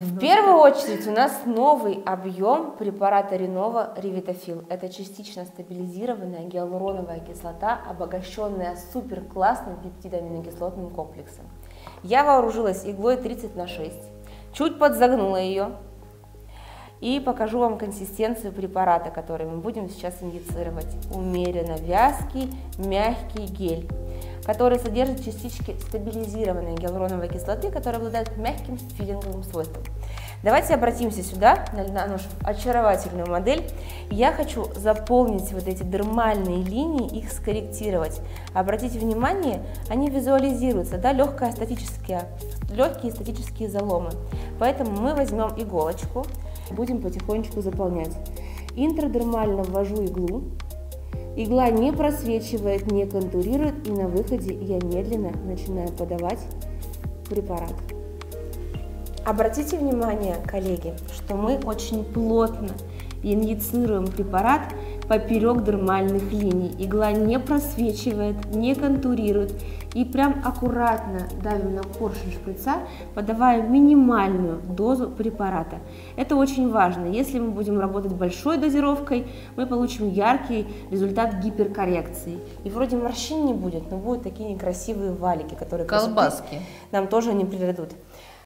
В первую очередь у нас новый объем препарата Ренова Ревитофил. Это частично стабилизированная гиалуроновая кислота, обогащенная супер классным пептидоаминокислотным комплексом. Я вооружилась иглой 30 на 6, чуть подзагнула ее и покажу вам консистенцию препарата, который мы будем сейчас инъецировать. Умеренно вязкий, мягкий гель который содержит частички стабилизированной гиалуроновой кислоты, которая обладает мягким филинговым свойством. Давайте обратимся сюда, на, на нашу очаровательную модель. Я хочу заполнить вот эти дермальные линии, их скорректировать. Обратите внимание, они визуализируются, да, легкие статические, легкие статические заломы. Поэтому мы возьмем иголочку, будем потихонечку заполнять. Интрадермально ввожу иглу, Игла не просвечивает, не контурирует, и на выходе я медленно начинаю подавать препарат. Обратите внимание, коллеги, что мы очень плотно инъецируем препарат поперек дермальных линий. Игла не просвечивает, не контурирует. И прям аккуратно давим на поршень шприца, подавая минимальную дозу препарата. Это очень важно. Если мы будем работать большой дозировкой, мы получим яркий результат гиперкоррекции. И вроде морщин не будет, но будут такие некрасивые валики, которые колбаски нам тоже не придадут.